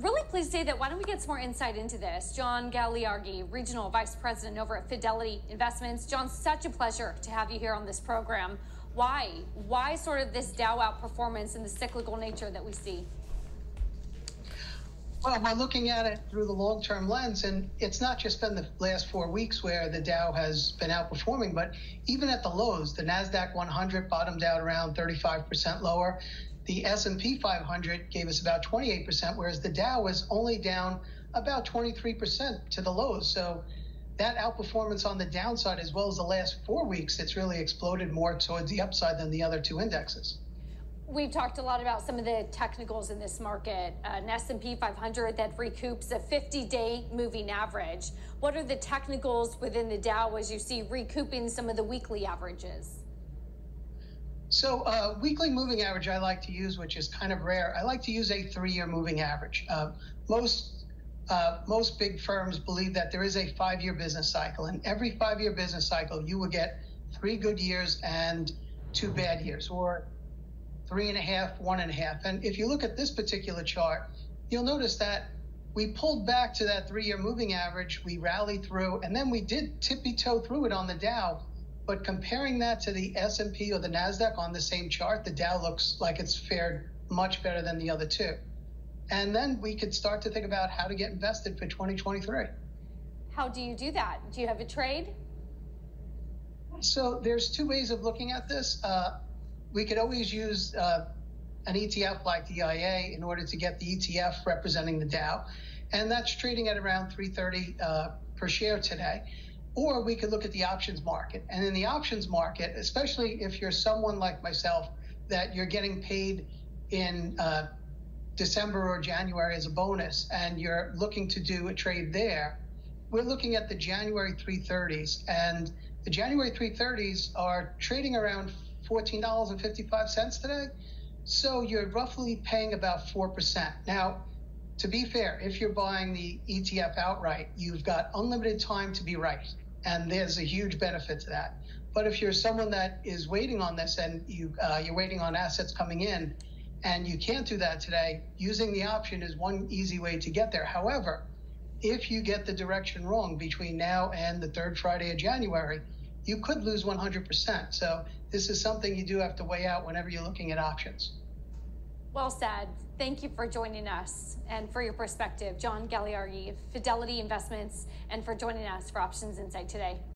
Really pleased to say that. Why don't we get some more insight into this? John Gagliardi, Regional Vice President over at Fidelity Investments. John, such a pleasure to have you here on this program. Why? Why sort of this Dow outperformance and the cyclical nature that we see? Well, we're looking at it through the long term lens, and it's not just been the last four weeks where the Dow has been outperforming, but even at the lows, the NASDAQ 100 bottomed out around 35% lower. The S&P 500 gave us about 28%, whereas the Dow was only down about 23% to the lows. So that outperformance on the downside, as well as the last four weeks, it's really exploded more towards the upside than the other two indexes. We've talked a lot about some of the technicals in this market. An S&P 500 that recoups a 50-day moving average. What are the technicals within the Dow as you see recouping some of the weekly averages? So uh, weekly moving average I like to use, which is kind of rare. I like to use a three-year moving average. Uh, most uh, most big firms believe that there is a five-year business cycle, and every five-year business cycle you will get three good years and two bad years, or three and a half, one and a half. And if you look at this particular chart, you'll notice that we pulled back to that three-year moving average, we rallied through, and then we did tippy toe through it on the Dow. But comparing that to the S&P or the Nasdaq on the same chart, the Dow looks like it's fared much better than the other two. And then we could start to think about how to get invested for 2023. How do you do that? Do you have a trade? So there's two ways of looking at this. Uh, we could always use uh, an ETF like the DIA in order to get the ETF representing the Dow, and that's trading at around 330 uh, per share today. Or we could look at the options market, and in the options market, especially if you're someone like myself that you're getting paid in uh, December or January as a bonus, and you're looking to do a trade there, we're looking at the January 330s, and the January 330s are trading around $14.55 today. So you're roughly paying about 4%. Now, to be fair, if you're buying the ETF outright, you've got unlimited time to be right. And there's a huge benefit to that. But if you're someone that is waiting on this and you, uh, you're waiting on assets coming in and you can't do that today, using the option is one easy way to get there. However, if you get the direction wrong between now and the third Friday of January, you could lose 100%. So this is something you do have to weigh out whenever you're looking at options. Well said. Thank you for joining us and for your perspective, John Gagliardi of Fidelity Investments, and for joining us for Options Insight today.